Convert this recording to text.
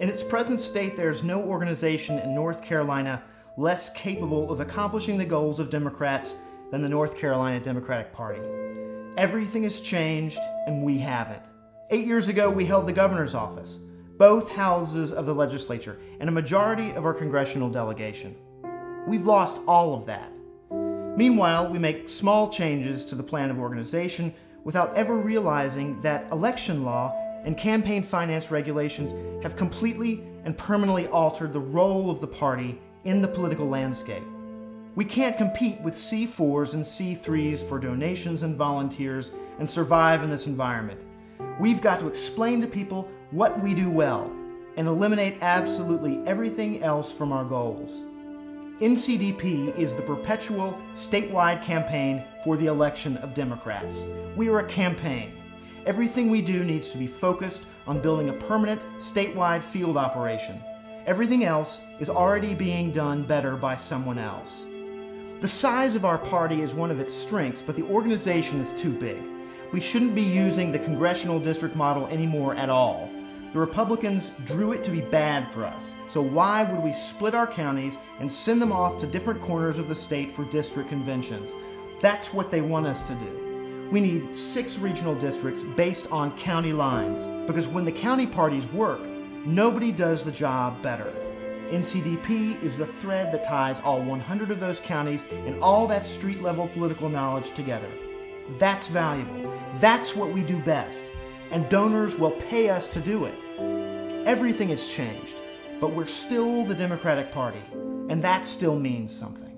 In its present state, there is no organization in North Carolina less capable of accomplishing the goals of Democrats than the North Carolina Democratic Party. Everything has changed, and we haven't. Eight years ago, we held the governor's office, both houses of the legislature, and a majority of our congressional delegation. We've lost all of that. Meanwhile, we make small changes to the plan of organization without ever realizing that election law and campaign finance regulations have completely and permanently altered the role of the party in the political landscape. We can't compete with C4s and C3s for donations and volunteers and survive in this environment. We've got to explain to people what we do well and eliminate absolutely everything else from our goals. NCDP is the perpetual statewide campaign for the election of Democrats. We are a campaign. Everything we do needs to be focused on building a permanent statewide field operation. Everything else is already being done better by someone else. The size of our party is one of its strengths, but the organization is too big. We shouldn't be using the congressional district model anymore at all. The Republicans drew it to be bad for us, so why would we split our counties and send them off to different corners of the state for district conventions? That's what they want us to do we need six regional districts based on county lines because when the county parties work, nobody does the job better. NCDP is the thread that ties all 100 of those counties and all that street level political knowledge together. That's valuable. That's what we do best. And donors will pay us to do it. Everything has changed, but we're still the Democratic Party, and that still means something.